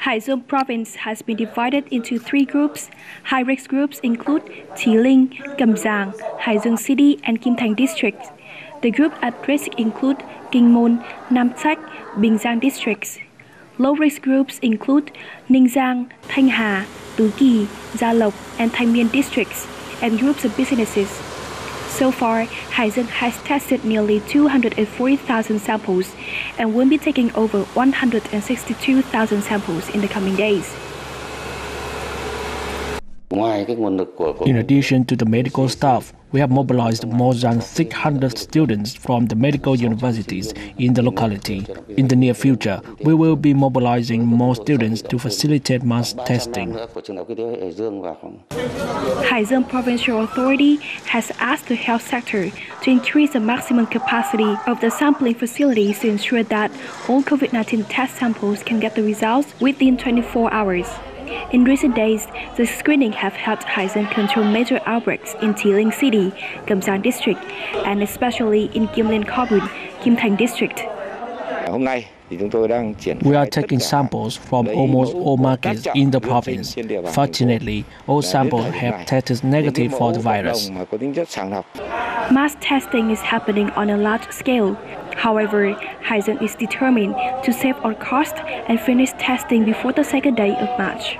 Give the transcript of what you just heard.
Haizong province has been divided into three groups. High-risk groups include Chiling, Gamzang, Haizong City, and Kim Thành districts. The group at risk include Kingmon, Bình Giang districts. Low-risk groups include Ningzang, Thanh Hà, Tứ Kỳ, Gia Lộc, and Thanh Miên districts, and groups of businesses. So far, Hai Duong has tested nearly 240,000 samples and will be taking over 162,000 samples in the coming days. In addition to the medical staff, we have mobilized more than 600 students from the medical universities in the locality. In the near future, we will be mobilizing more students to facilitate mass testing. Hai Duong Provincial Authority has asked the health sector to increase the maximum capacity of the sampling facilities to ensure that all COVID-19 test samples can get the results within 24 hours. In recent days, the screening have helped Hai Duong control major outbreaks in Chí Linh City, Cẩm Giàng District, and especially in Kim Liên Kobun, Kim Thành District. We are taking samples from almost all markets in the province. Fortunately, all samples have tested negative for the virus. Mass testing is happening on a large scale. However, Hai Duong is determined to save on cost and finish testing before the second day of March.